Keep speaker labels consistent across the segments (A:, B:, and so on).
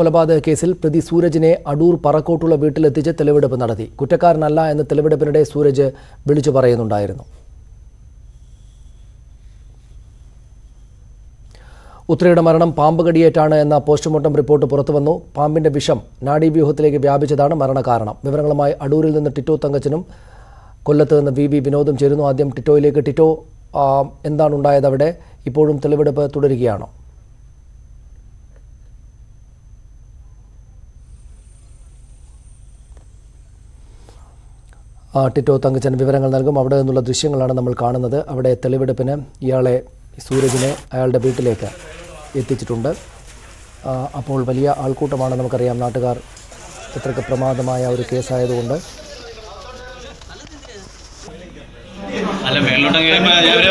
A: കൊലപാതക കേസിൽ പ്രതി സൂരജിനെ അടൂർ പറക്കോട്ടുള്ള വീട്ടിലെത്തിച്ച് തെളിവെടുപ്പ് നടത്തി. കുറ്റക്കാരനല്ല എന്ന് തെളിവെടുപ്പിനിടെ സൂരജ് വിളിച്ചു പറയുന്നുണ്ടായിരുന്നു. ഉത്രയുടെ മരണം പാമ്പ് കടിയേറ്റാണ് എന്ന പോസ്റ്റ്മോർട്ടം റിപ്പോർട്ട് പുറത്തുവന്നു. പാമ്പിന്റെ വിഷം നാഡീവ്യൂഹത്തിലേക്ക് വ്യാപിച്ചതാണ് മരണകാരണം. വിവരങ്ങളുമായി അടൂരിൽ നിന്ന് ടിറ്റോ തങ്കച്ചനും കൊല്ലത്ത് നിന്ന് വി വി വിനോദും ചേരുന്നു. ആദ്യം ടിറ്റോയിലേക്ക്. ടിറ്റോ എന്താണുണ്ടായത് അവിടെ ഇപ്പോഴും തെളിവെടുപ്പ് തുടരുകയാണോ? ടിറ്റോ തങ്കച്ചൻ വിവരങ്ങൾ നൽകും. അവിടെ നിന്നുള്ള ദൃശ്യങ്ങളാണ് നമ്മൾ കാണുന്നത്. അവിടെ തെളിവെടുപ്പിന് ഇയാളെ സൂരജിനെ അയാളുടെ വീട്ടിലേക്ക് എത്തിച്ചിട്ടുണ്ട്. അപ്പോൾ വലിയ ആൾക്കൂട്ടമാണ് നമുക്കറിയാം. നാട്ടുകാർ ഇത്രയ്ക്ക് പ്രമാദമായ ഒരു കേസായതുകൊണ്ട്.
B: അല്ല മേളിലോട്ടെങ്കിലും അവരെ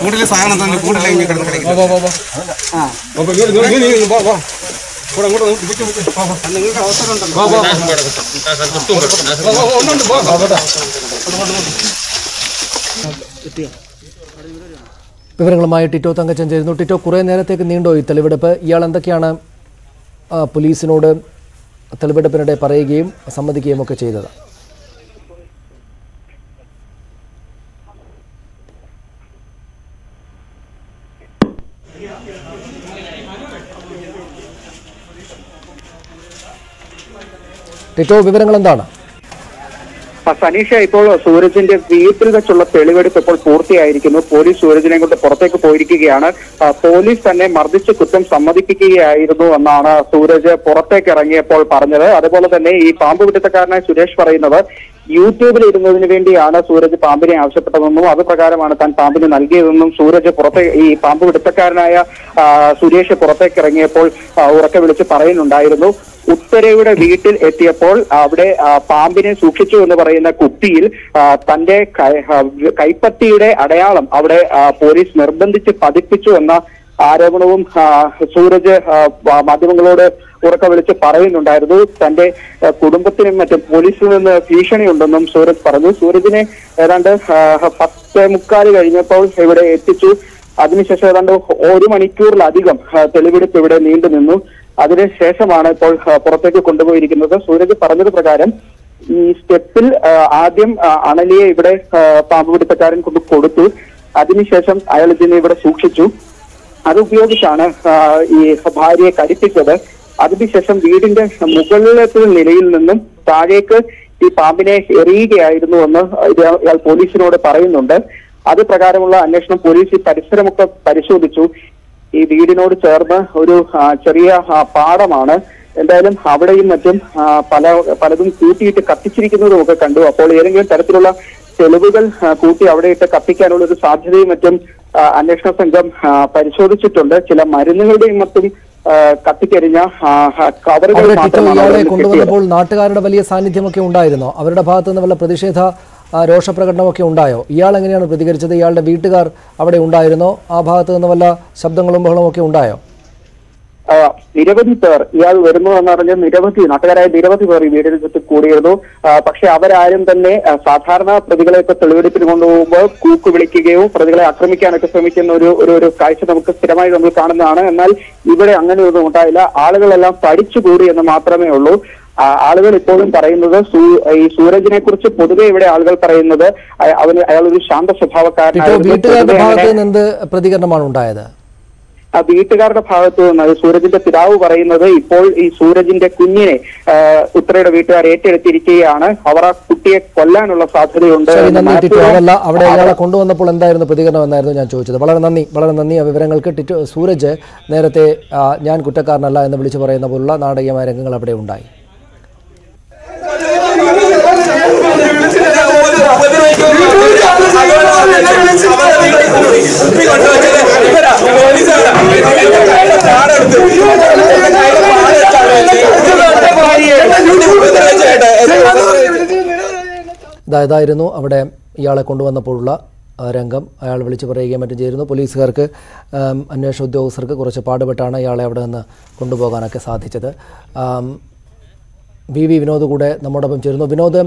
C: കൂട്ടിലെ സാധനം തന്നെ കൂടുതൽ നിങ്ങൾക്ക് അവസരം ഉണ്ടല്ലോ
A: വിവരങ്ങളുമായി ടിറ്റോ തങ്കച്ചൻ ചേരുന്നു. ടിറ്റോ കുറെ നേരത്തേക്ക് നീണ്ടോ ഈ തെളിവെടുപ്പ്? ഇയാൾ എന്തൊക്കെയാണ് പോലീസിനോട് തെളിവെടുപ്പിനിടെ പറയുകയും സമ്മതിക്കുകയും ഒക്കെ ചെയ്തത്? ടിറ്റോ വിവരങ്ങൾ എന്താണ്
D: സനീഷ ഇപ്പോൾ സൂരജിന്റെ വീട്ടിൽ വെച്ചുള്ള തെളിവെടുപ്പ് ഇപ്പോൾ പൂർത്തിയായിരിക്കുന്നു. പോലീസ് സൂരജിനെ കൊണ്ട് പുറത്തേക്ക് പോയിരിക്കുകയാണ്. പോലീസ് തന്നെ മർദ്ദിച്ച് കുറ്റം സമ്മതിപ്പിക്കുകയായിരുന്നു എന്നാണ് സൂരജ് പുറത്തേക്ക് ഇറങ്ങിയപ്പോൾ പറഞ്ഞത്. അതുപോലെ തന്നെ ഈ പാമ്പ് പിടുത്തക്കാരനായ സുരേഷ് പറയുന്നത്. യൂട്യൂബിൽ ഇടുന്നതിന് വേണ്ടിയാണ് സൂരജ് പാമ്പിനെ ആവശ്യപ്പെട്ടതെന്നും അത് പ്രകാരമാണ് താൻ പാമ്പിന് നൽകിയതെന്നും സൂരജ് പുറത്തെ ഈ പാമ്പ് പിടുത്തക്കാരനായ സുരേഷ് പുറത്തേക്ക് ഇറങ്ങിയപ്പോൾ ഉറക്കെ വിളിച്ച് പറയുന്നുണ്ടായിരുന്നു. ഉത്തരയുടെ വീട്ടിൽ എത്തിയപ്പോൾ അവിടെ പാമ്പിനെ സൂക്ഷിച്ചു എന്ന് പറയുന്ന കുപ്പിയിൽ തന്റെ കൈപ്പത്തിയുടെ അടയാളം അവിടെ പോലീസ് നിർബന്ധിച്ച് പതിപ്പിച്ചു എന്ന ആരോപണവും സൂരജ് മാധ്യമങ്ങളോട് ഉറക്കെ വിളിച്ച് പറയുന്നുണ്ടായിരുന്നു. തന്റെ കുടുംബത്തിനും മറ്റും പോലീസിൽ നിന്ന് ഭീഷണിയുണ്ടെന്നും സൂരജ് പറഞ്ഞു. സൂരജിനെ ഏതാണ്ട് പത്ത് മുക്കാൽ കഴിഞ്ഞപ്പോൾ ഇവിടെ എത്തിച്ചു. അതിനുശേഷം ഏതാണ്ട് ഒരു മണിക്കൂറിലധികം തെളിവെടുപ്പ് ഇവിടെ നീണ്ടു നിന്നു. അതിനുശേഷമാണ് ഇപ്പോൾ പുറത്തേക്ക് കൊണ്ടുപോയിരിക്കുന്നത്. സൂരജ് പറഞ്ഞത് പ്രകാരം ഈ സ്റ്റെപ്പിൽ ആദ്യം അണലിയെ ഇവിടെ ആ, പാമ്പ് പിടുത്തക്കാരൻ കൊണ്ട് കൊടുത്തു. അതിനുശേഷം അയാൾ ഇതിനെ ഇവിടെ സൂക്ഷിച്ചു. അത് ഉപയോഗിച്ചാണ് ഈ ഭാര്യയെ കടിപ്പിച്ചത്. അതിനുശേഷം വീടിന്റെ മുകളിലത്തെ നിലയിൽ നിന്നും താഴേക്ക് ഈ പാമ്പിനെ എറിയുകയായിരുന്നു എന്ന് ഇയാൾ പോലീസിനോട് പറയുന്നുണ്ട്. അത് പ്രകാരമുള്ള അന്വേഷണം പോലീസ് ഈ പരിസരമൊക്കെ പരിശോധിച്ചു. ഈ വീടിനോട് ചേർന്ന് ഒരു ചെറിയ പാടമാണ്. എന്തായാലും അവിടെയും മറ്റും പല പലതും കൂട്ടിയിട്ട് കത്തിച്ചിരിക്കുന്നതും ഒക്കെ കണ്ടു. അപ്പോൾ ഏതെങ്കിലും തരത്തിലുള്ള തെളിവുകൾ കൂട്ടി അവിടെ ഇട്ട് കത്തിക്കാനുള്ള ഒരു സാധ്യതയും മറ്റും അന്വേഷണ സംഘം പരിശോധിച്ചിട്ടുണ്ട്. ചില മരുന്നുകളുടെയും മറ്റും കത്തിക്കരിഞ്ഞ കവറുകൾ
A: കൊണ്ടുവന്നപ്പോൾ നാട്ടുകാരുടെ വലിയ സാന്നിധ്യമൊക്കെ ഉണ്ടായിരുന്നോ. അവരുടെ ഭാഗത്തു നിന്ന് വല്ല പ്രതിഷേധ രോഷപ്രകടനമൊക്കെ ഉണ്ടായോ? ഇയാൾ എങ്ങനെയാണ് പ്രതികരിച്ചത്? ഇയാളുടെ വീട്ടുകാർ അവിടെ ഉണ്ടായിരുന്നോ? ആ ഭാഗത്തു നിന്ന് വല്ല ശബ്ദങ്ങളും ബഹളമൊക്കെ ഉണ്ടായോ?
D: നിരവധി പേർ ഇയാൾ വരുന്നു എന്നറിഞ്ഞ് നിരവധി നാട്ടുകാരായ നിരവധി പേർ ഈ വീടിന് ചുറ്റും കൂടിയിരുന്നു. പക്ഷെ അവരാരും തന്നെ സാധാരണ സാധാരണ പ്രതികളെയൊക്കെ തെളിവെടുപ്പിന് കൊണ്ടുപോകുമ്പോൾ കൂക്ക് വിളിക്കുകയോ പ്രതികളെ ആക്രമിക്കാനൊക്കെ ശ്രമിക്കുന്ന ഒരു ഒരു കാഴ്ച നമുക്ക് സ്ഥിരമായി നമ്മൾ കാണുന്നതാണ്. എന്നാൽ ഇവിടെ അങ്ങനെയൊന്നും ഉണ്ടായില്ല. ആളുകളെല്ലാം പഠിച്ചുകൂടി എന്ന് മാത്രമേ ഉള്ളൂ. ആളുകൾ ഇപ്പോഴും പറയുന്നത് ഈ സൂരജിനെ കുറിച്ച് പൊതുവെ ഇവിടെ ആളുകൾ പറയുന്നത് അവന് അയാൾ ഒരു ശാന്ത സ്വഭാവക്കാരനായിരുന്നു.
A: വീട്ടുകാരുടെ
D: പൊതുവെ
A: ഭാഗത്ത്
D: അങ്ങനെ-
A: നിന്ന് എന്ത് പ്രതികരണമാണ് ഉണ്ടായത്?
D: വീട്ടുകാരുടെ ഭാഗത്തു നിന്ന് അത് സൂരജിന്റെ പിതാവ് പറയുന്നത് ഇപ്പോൾ ഈ സൂരജിന്റെ കുഞ്ഞിനെ ഉത്രയുടെ വീട്ടുകാർ ഏറ്റെടുത്തിരിക്കുകയാണ് അവർ ആ കുട്ടിയെ കൊല്ലാനുള്ള സാധ്യതയുണ്ട്
A: അവിടെ ഇയാളെ കൊണ്ടുവന്നപ്പോൾ എന്തായിരുന്നു പ്രതികരണം എന്നായിരുന്നു ഞാൻ ചോദിച്ചത് വളരെ നന്ദി വളരെ നന്ദി ആ വിവരങ്ങൾക്ക് ടിറ്റോ സൂരജ് നേരത്തെ ഞാൻ കുറ്റക്കാരനല്ല എന്ന് വിളിച്ചു പറയുന്ന പോലുള്ള നാടകീയമായ രംഗങ്ങൾ അവിടെ ഉണ്ടായി
C: വിളിച്ചില്ല
A: ഇതായിരുന്നു അവിടെ ഇയാളെ കൊണ്ടുവന്നപ്പോഴുള്ള രംഗം. അയാൾ വിളിച്ചു പറയുകയും മറ്റും ചെയ്യുന്നു പോലീസുകാർക്ക് അന്വേഷണ ഉദ്യോഗസ്ഥർക്ക് കുറച്ച് പാടുപെട്ടാണ് ഇയാളെ അവിടെ നിന്ന് കൊണ്ടുപോകാനൊക്കെ സാധിച്ചത്. വി വി വിനോദ് കൂടെ നമ്മോടൊപ്പം ചേരുന്നു. വിനോദ്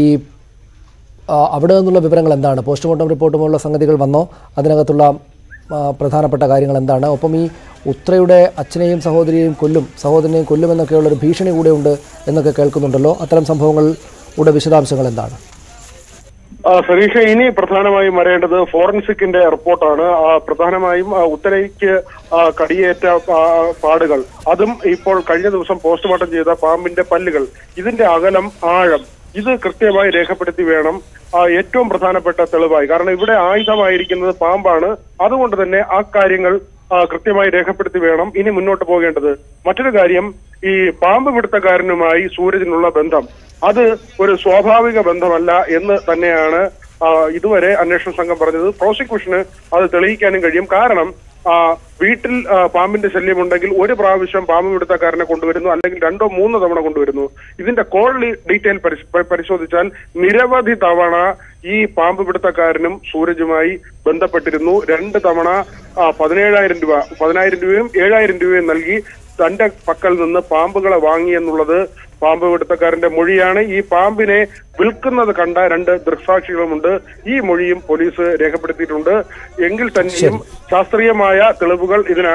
A: ഈ അവിടെ നിന്നുള്ള വിവരങ്ങൾ എന്താണ്? പോസ്റ്റ്മോർട്ടം റിപ്പോർട്ടുമുള്ള സംഗതികൾ വന്നോ? അതിനകത്തുള്ള പ്രധാനപ്പെട്ട കാര്യങ്ങൾ എന്താണ്? ഒപ്പം ഈ ഉത്രയുടെ അച്ഛനെയും സഹോദരിയെയും കൊല്ലും സഹോദരനെയും കൊല്ലും ഒരു ഭീഷണി കൂടെ ഉണ്ട് എന്നൊക്കെ കേൾക്കുന്നുണ്ടല്ലോ. അത്തരം സംഭവങ്ങളുടെ വിശദാംശങ്ങൾ എന്താണ്?
E: സതീഷ ഇനി പ്രധാനമായും വരേണ്ടത് ഫോറൻസിക്കിന്റെ റിപ്പോർട്ടാണ്. പ്രധാനമായും ഉത്തരയ്ക്ക് കടിയേറ്റ പാടുകൾ. അതും ഇപ്പോൾ കഴിഞ്ഞ ദിവസം പോസ്റ്റ്മോർട്ടം ചെയ്ത പാമ്പിന്റെ പല്ലുകൾ. ഇതിന്റെ അകലം ആഴം ഇത് കൃത്യമായി രേഖപ്പെടുത്തി വേണം ഏറ്റവും പ്രധാനപ്പെട്ട തെളിവായി. കാരണം ഇവിടെ ആയുധമായിരിക്കുന്നത് പാമ്പാണ്. അതുകൊണ്ട് തന്നെ ആ കാര്യങ്ങൾ കൃത്യമായി രേഖപ്പെടുത്തി വേണം ഇനി മുന്നോട്ട് പോകേണ്ടത്. മറ്റൊരു കാര്യം ഈ പാമ്പ് പിടുത്തക്കാരനുമായി സൂര്യനുള്ള ബന്ധം അത് ഒരു സ്വാഭാവിക ബന്ധമല്ല എന്ന് തന്നെയാണ് ഇതുവരെ അന്വേഷണ സംഘം പറഞ്ഞത്. പ്രോസിക്യൂഷന് അത് തെളിയിക്കാനും കഴിയും. കാരണം വീട്ടിൽ പാമ്പിന്റെ ശല്യം ഉണ്ടെങ്കിൽ ഒരു പ്രാവശ്യം പാമ്പ് പിടുത്തക്കാരനെ കൊണ്ടുവരുന്നു അല്ലെങ്കിൽ രണ്ടോ മൂന്നോ തവണ കൊണ്ടുവരുന്നു. ഇതിന്റെ കോൾ ഡീറ്റെയിൽ പരിശോധിച്ചാൽ നിരവധി തവണ ഈ പാമ്പ് പിടുത്തക്കാരനും സൂരജുമായി ബന്ധപ്പെട്ടിരുന്നു. രണ്ട് തവണ പതിനേഴായിരം രൂപ പതിനായിരം രൂപയും ഏഴായിരം രൂപയും നൽകി തന്റെ പക്കൽ നിന്ന് പാമ്പുകളെ വാങ്ങി എന്നുള്ളത് പാമ്പ് പിടുത്തക്കാരന്റെ മൊഴിയാണ് ഈ പാമ്പിനെ വിൽക്കുന്നത് കണ്ട രണ്ട് ദൃക്സാക്ഷികളുമുണ്ട്. ഈ മൊഴിയും പോലീസ് രേഖപ്പെടുത്തിയിട്ടുണ്ട്. എങ്കിൽ തന്നെയും ശാസ്ത്രീയമായ തെളിവുകൾ ഇതിന്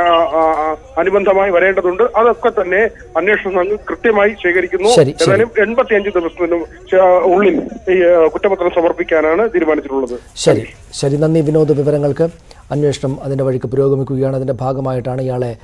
E: അനുബന്ധമായി വരേണ്ടതുണ്ട്. അതൊക്കെ തന്നെ അന്വേഷണ സംഘം കൃത്യമായി ശേഖരിക്കുന്നു.
A: ഏതായാലും എൺപത്തി
E: ഏതായാലും എൺപത്തിയഞ്ച് ദിവസത്തിനും ഉള്ളിൽ ഈ കുറ്റപത്രം സമർപ്പിക്കാനാണ് തീരുമാനിച്ചിട്ടുള്ളത്.
A: ശരി ശരി. നന്ദി. വിനോദ് വിവരങ്ങൾക്ക് അന്വേഷണം അതിന്റെ വഴിക്ക് പുരോഗമിക്കുകയാണ്. അതിന്റെ ഭാഗമായിട്ടാണ് ഇയാളെ